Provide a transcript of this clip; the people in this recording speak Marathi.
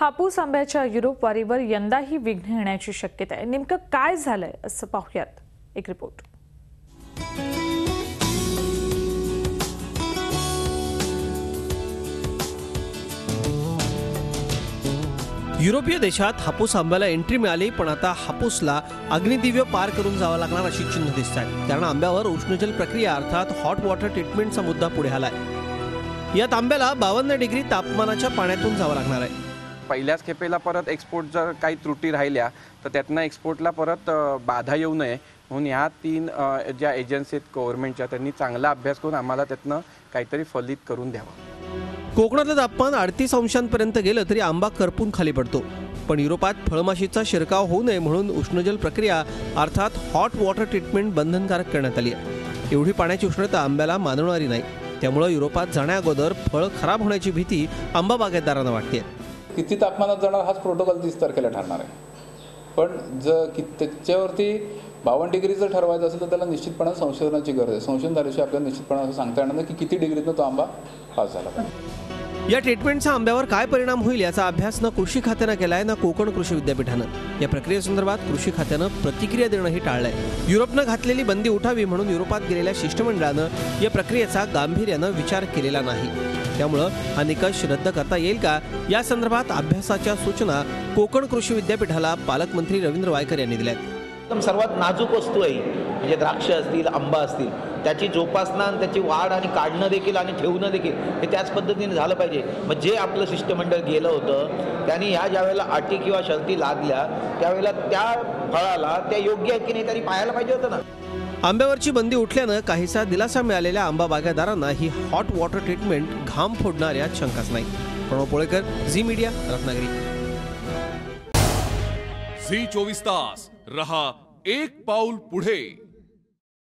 हापूस आंब्याच्या युरोप वारीवर यंदाही विघ्न येण्याची शक्यता आहे. नेमकं काय झालंय असं पाहूयात. एक रिपोर्ट. युरोपीय देशात हापूस आंब्याला एंट्री मिळाली पण आता हापूसला अग्निदिव्य पार करून जावं लागणार अशी चिन्ह दिसत आहेत. कारण आंब्यावर उष्णजल प्रक्रिया अर्थात हॉट वॉटर ट्रीटमेंटचा मुद्दा पुढे आलाय. यात आंब्याला बावन्न डिग्री तापमानाच्या पाण्यातून जावं लागणार आहे. पहिल्याच खेपेला परत एक्सपोर्ट जर काही त्रुटी राहिल्या तर त्यातनं एक्सपोर्टला परत बाधा येऊ नये. म्हणून ह्या तीन ज्या एजन्सी आहेत गव्हर्नमेंटच्या त्यांनी चांगला अभ्यास करून आम्हाला त्यातनं काहीतरी फलित करून द्यावं. कोकणातलं तापमान अडतीस अंशांपर्यंत गेलं तरी आंबा करपून खाली पडतो. पण युरोपात फळमाशीचा शिरकाव होऊ नये म्हणून उष्णजल प्रक्रिया अर्थात हॉट वॉटर ट्रीटमेंट बंधनकारक करण्यात आली आहे. एवढी पाण्याची उष्णता आंब्याला मानवणारी नाही. त्यामुळं युरोपात जाण्याअगोदर फळ खराब होण्याची भीती आंबा बागायतदारांना वाटते किती तापमानात जाणार हाच प्रोटोकॉल तीस तारखेला ठरणार आहे. पण जर कि त्याच्यावरती बावन्न डिग्री जर ठरवायचं असेल तर त्याला निश्चितपणे संशोधनाची गरज आहे. संशोधन झाल्याशिवाय आपल्याला निश्चितपणे असं सांगता येणार नाही की किती डिग्रीतनं तो आंबा पास झाला पाहिजे. या ट्रीटमेंटचा आंब्यावर काय परिणाम होईल याचा अभ्यास ना कृषी खात्यानं केलाय ना कोकण कृषी विद्यापीठानं. या प्रक्रियेसंदर्भात कृषी खात्यानं प्रतिक्रिया देणंही टाळलंय. युरोपनं घातलेली बंदी उठावी म्हणून युरोपात गेलेल्या शिष्टमंडळानं या प्रक्रियेचा गांभीर्यानं विचार केलेला नाही. त्यामुळं हा निकष रद्द करता येईल का? या संदर्भात अभ्यासाच्या सूचना कोकण कृषी विद्यापीठाला पालकमंत्री रवींद्र वायकर यांनी दिल्या आहेत एकदम सर्वात नाजूक वस्तू आहे. म्हणजे द्राक्ष असतील आंबा असतील त्याची जोपासना आणि त्याची वाढ आणि काढणं देखील आणि ठेवणं देखील हे त्याच पद्धतीने झालं पाहिजे. मग जे आपलं शिष्टमंडळ गेलं होतं त्यांनी ह्या ज्यावेळेला अटी किंवा शर्ती लादल्या त्यावेळेला त्या फळाला त्या योग्य आहेत की नाही त्यांनी पाहायला पाहिजे होतं ना. आंब्यावरची बंदी उठल्यानं काहीसा दिलासा मिळालेल्या आंबा बागायतदारांना ही हॉट वॉटर ट्रीटमेंट घाम फोडणाऱ्या शंकाच नाही. Pranav Polekar Zee media Ratnagiri. झी चोवीस तास. रहा एक पाऊल पुढे.